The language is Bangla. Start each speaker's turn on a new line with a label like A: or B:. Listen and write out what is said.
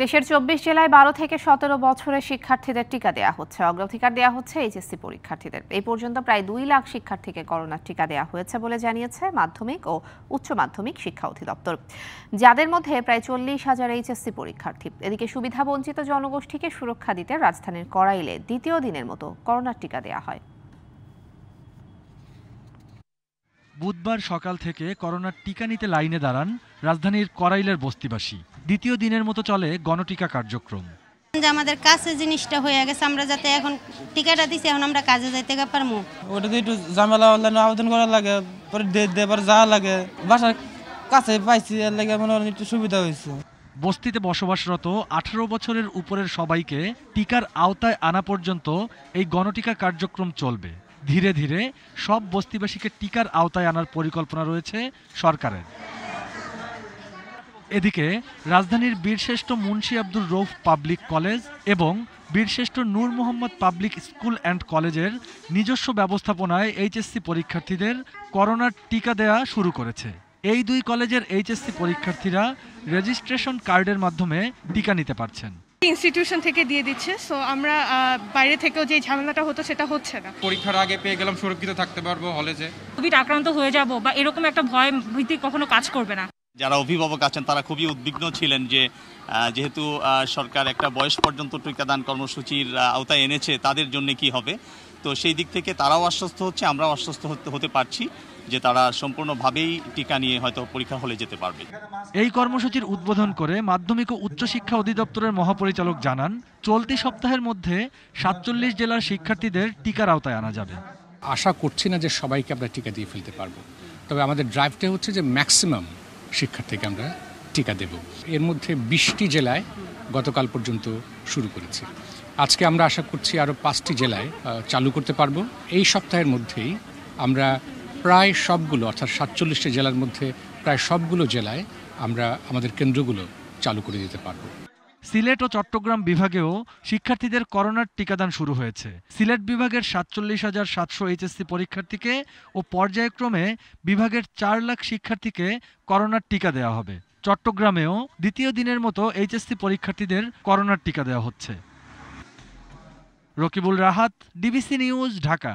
A: দেশের চব্বিশ জেলায় বারো থেকে সতেরো বছরের শিক্ষার্থীদের টিকা দেওয়া হচ্ছে। অগ্রাধিকার দেওয়া হচ্ছে এইচএসসি পরীক্ষার্থীদের। এই পর্যন্ত প্রায় দুই লাখ শিক্ষার্থীকে করোনার টিকা দেওয়া হয়েছে বলে জানিয়েছে মাধ্যমিক ও উচ্চ মাধ্যমিক শিক্ষা অধিদপ্তর। যাদের মধ্যে প্রায় চল্লিশ হাজার এইচএসসি পরীক্ষার্থী। এদিকে সুবিধাবঞ্চিত জনগোষ্ঠীকে সুরক্ষা দিতে রাজধানীর করাইলে দ্বিতীয় দিনের মতো করোনার টিকা দেওয়া হয়।
B: বুধবার সকাল থেকে করোনার টিকা নিতে লাইনে দাঁড়ান রাজধানীর করাইলের বস্তিবাসী। দ্বিতীয় দিনের মতো চলে গণটিকা কার্যক্রম।
C: যে আমাদের কাছে জিনিসটা হয়ে গেছে আমরা যাতে এখন টিকাটা দিছি এখন আমরা কাজে যাইতে পারব
D: ওটাতে একটু ঝামেলা অনলাইনে আবেদন করা লাগে পরে দেবার যা লাগে বাসার কাছে পাইছি এর লাগে মনে হয় একটু সুবিধা হয়েছে।
B: বস্তিতে বসবাসরত আঠারো বছরের উপরের সবাইকে টিকার আওতায় আনা পর্যন্ত এই গণটিকা কার্যক্রম চলবে। ধীরে ধীরে সব বস্তিবাসীকে টিকার আওতায় আনার পরিকল্পনা রয়েছে সরকারের। এদিকে রাজধানীর বীরশ্রেষ্ঠ মুন্সী আব্দুর রৌফ পাবলিক কলেজ এবং Birshreshtha Noor Mohammad public school and কলেজের নিজস্ব ব্যবস্থাপনায় এইচএসসি পরীক্ষার্থীদের করোনার টিকা দেয়া শুরু করেছে। এই দুই কলেজের এইচএসসি পরীক্ষার্থীরা রেজিস্ট্রেশন কার্ডের মাধ্যমে টিকা নিতে পারছেন।
E: ইনস্টিটিউশন থেকে দিয়ে দিচ্ছে সো আমরা বাইরে থেকেও যে ঝামেলাটা হতো সেটা হচ্ছে না।
F: পরীক্ষার আগে পেয়ে গেলাম সুরক্ষিত থাকতে পারব হলেজে
G: কোভিড আক্রান্ত হয়ে যাব বা এরকম একটা ভয় ভীতি কখনো কাজ করবে না।
H: যারা অভিভাবক আছেন তারা খুবই উদ্বিগ্ন ছিলেন যে যেহেতু সরকার একটা বয়স পর্যন্ত টিকাদান কর্মসূচির আওতায় এনেছে তাদের জন্য কি হবে? তো সেই দিক থেকে তারাও আশ্বস্ত হচ্ছে আমরাও আশ্বস্ত হতে হতে পারছি যে তারা সম্পূর্ণভাবেই টিকা নিয়ে হয়তো পরীক্ষা হলে যেতে পারবে।
B: এই কর্মসূচির উদ্বোধন করে মাধ্যমিক ও উচ্চশিক্ষা অধিদপ্তরের মহাপরিচালক জানান চলতি সপ্তাহের মধ্যে সাতচল্লিশ জেলার শিক্ষার্থীদের টিকার আওতায় আনা যাবে।
I: আশা করছি না যে সবাইকে আমরা টিকা দিয়ে ফেলতে পারব। তবে আমাদের ড্রাইভটা হচ্ছে যে ম্যাক্সিমাম শিক্ষার্থীকে আমরা টিকা দেব। এর মধ্যে বিশটি জেলায় গতকাল পর্যন্ত শুরু করেছি। আজকে আমরা আশা করছি আরও পাঁচটি জেলায় চালু করতে পারব। এই সপ্তাহের মধ্যেই আমরা প্রায় সবগুলো, অর্থাৎ সাতচল্লিশটি জেলার মধ্যে প্রায় সবগুলো জেলায় আমরা আমাদের কেন্দ্রগুলো চালু করে দিতে পারব।
B: সিলেট ও চট্টগ্রাম বিভাগেও শিক্ষার্থীদের করোনার টিকাদান শুরু হয়েছে। সিলেট বিভাগের সাতচল্লিশ হাজার সাতশো এইচএসসি পরীক্ষার্থীকে ও পর্যায়ক্রমে বিভাগের চার লাখ শিক্ষার্থীকে করোনার টিকা দেওয়া হবে। চট্টগ্রামেও দ্বিতীয় দিনের মতো এইচএসসি পরীক্ষার্থীদের করোনার টিকা দেওয়া হচ্ছে। Rakibul Rahat, DBC news, Dhaka.